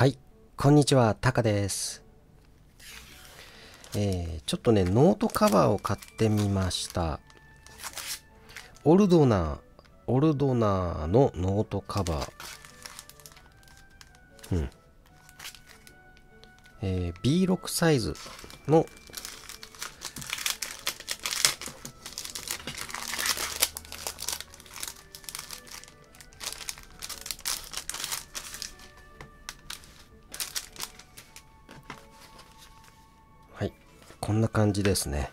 はい、こんにちは、タカです。えーちょっとね、ノートカバーを買ってみました。オルドナー、オルドナーのノートカバー。うん。えー B6 サイズのこんな感じですね。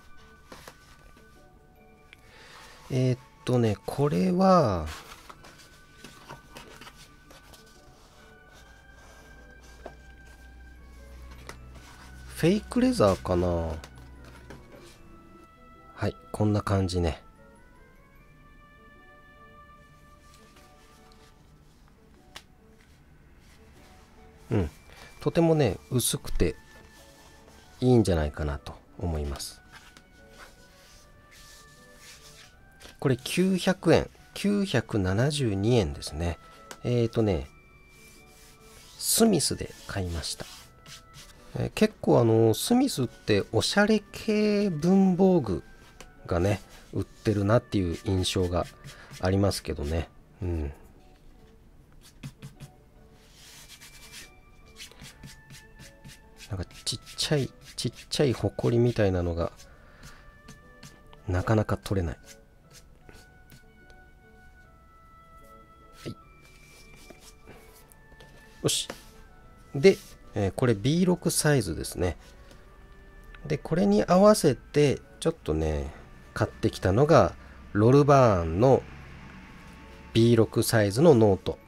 えーっとね、これは、フェイクレザーかな？はい、こんな感じね。うん、とてもね、薄くていいんじゃないかなと思います。これ900円、972円ですね。えーとね、スミスで買いました。えー結構あの、スミスっておしゃれ系文房具がね、売ってるなっていう印象がありますけどね。うん。なんかちっちゃいちっちゃいほこりみたいなのがなかなか取れない。はい。よし。で、えーこれ B6 サイズですね。で、これに合わせてちょっとね、買ってきたのがロルバーンの B6 サイズのノート。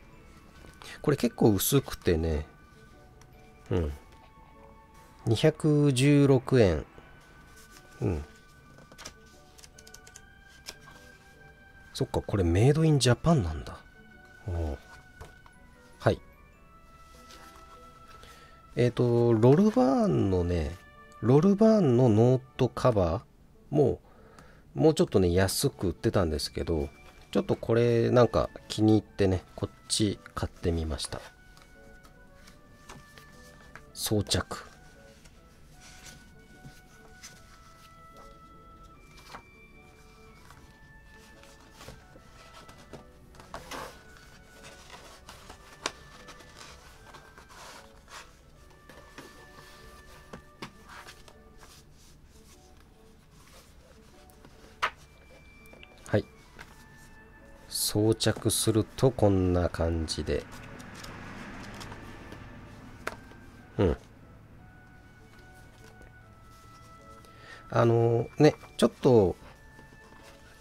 これ結構薄くてね、うん。216円。うん。そっか、これメイドインジャパンなんだ。おはい。えっ、と、ロルバーンのね、ロルバーンのノートカバーも、もうちょっとね、安く売ってたんですけど、ちょっとこれなんか気に入ってね、こっち買ってみました。装着。装着するとこんな感じで。うん。あのね、ちょっと、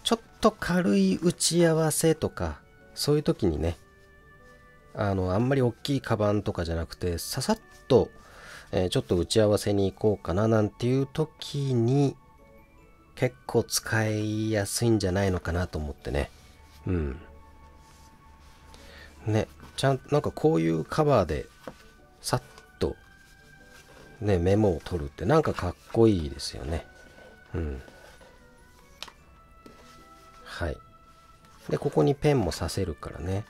ちょっと軽い打ち合わせとか、そういう時にね、あの、あんまり大きいカバンとかじゃなくて、ささっと、えーちょっと打ち合わせに行こうかななんていう時に、結構使いやすいんじゃないのかなと思ってね。うん。ね、ちゃんなんかこういうカバーでさっとね、メモを取るってなんかかっこいいですよね。うん。はい。で、ここにペンもさせるからね。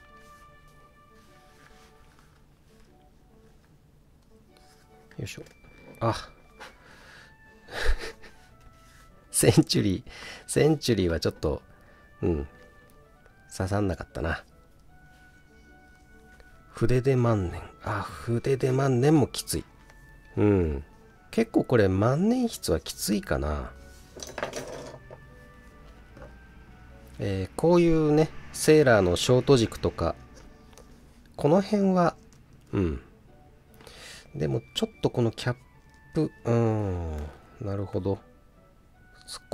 よいしょ。あ。センチュリー、センチュリーはちょっと、うん、刺さんなかったな。筆で万年。あ、筆で万年もきつい。うん。結構これ万年筆はきついかな。えーこういうね、セーラーのショート軸とか、この辺は、うん。でもちょっとこのキャップ、うん、なるほど。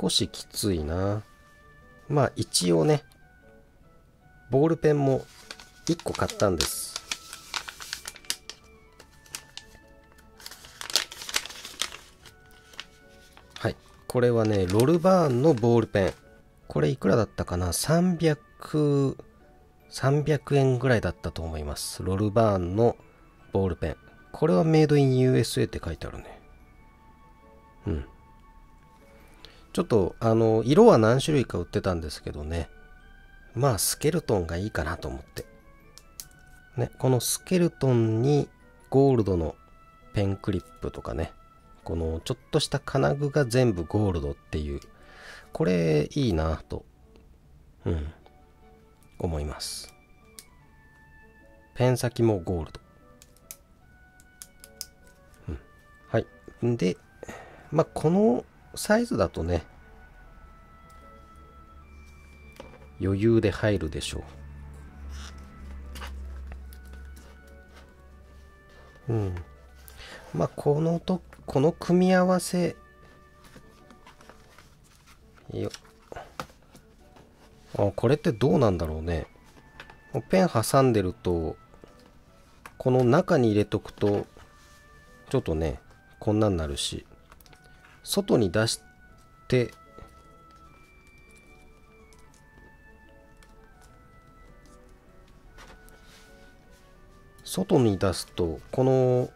少しきついな。まあ一応ね、ボールペンも1個買ったんです。はい。これはね、ロルバーンのボールペン。これいくらだったかな ?300、300円ぐらいだったと思います。ロルバーンのボールペン。これはメイドイン USA って書いてあるね。うん。ちょっと、あの、色は何種類か売ってたんですけどね。まあ、スケルトンがいいかなと思って。ね、このスケルトンにゴールドのペンクリップとかねこのちょっとした金具が全部ゴールドっていうこれいいなとうん思います。ペン先もゴールド、うん、はい。でまあこのサイズだとね余裕で入るでしょう。うん。まあこのとこの組み合わせよ。あこれってどうなんだろうね。ペン挟んでるとこの中に入れとくとちょっとねこんなになるし外に出して外に出すとこの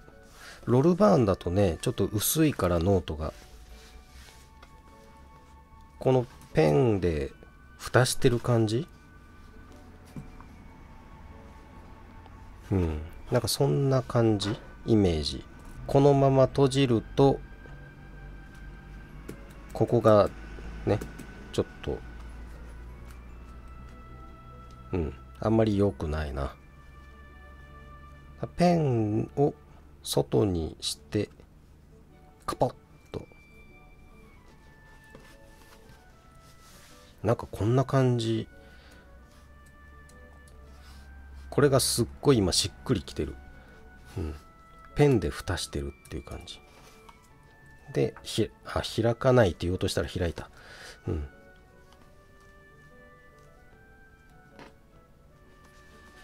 ロルバーンだとねちょっと薄いからノートが。このペンで蓋してる感じ？うん。なんかそんな感じ？イメージ。このまま閉じるとここがねちょっとうん。あんまり良くないな。ペンを外にしてカポッと。なんかこんな感じ。これがすっごい今しっくりきてる、うん、ペンで蓋してるっていう感じ。でひあ開かないって言おうとしたら開いた。うん。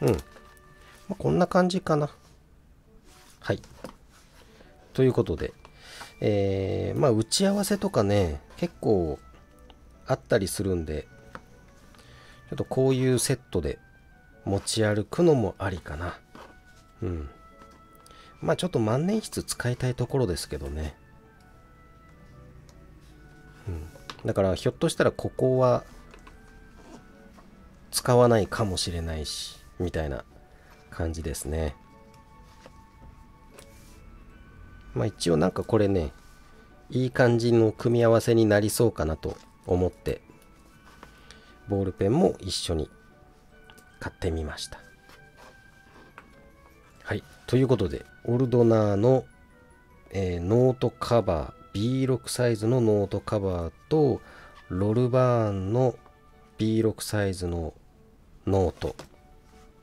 うん、まあ、こんな感じかな。はい。ということでえー、まあ打ち合わせとかね結構あったりするんでちょっとこういうセットで持ち歩くのもありかな。うん。まあちょっと万年筆使いたいところですけどね。うん、だからひょっとしたらここは使わないかもしれないしみたいな感じですね。まあ一応なんかこれねいい感じの組み合わせになりそうかなと思ってボールペンも一緒に買ってみました。はい。ということでオルドナーの、えー、ノートカバー B6 サイズのノートカバーとロルバーンの B6 サイズのノート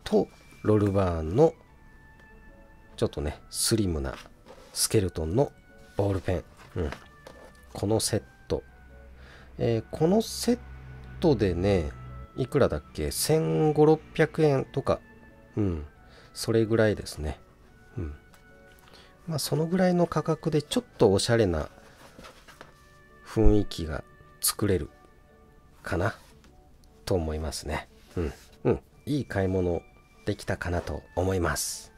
とロルバーンのちょっとねスリムなスケルトンのボールペン、うん、このセット、えー、このセットでねいくらだっけ？1500600円とか。うん。それぐらいですね。うん。まあそのぐらいの価格でちょっとおしゃれな雰囲気が作れるかな。と思いますね。うん。うん。いい買い物できたかなと思います。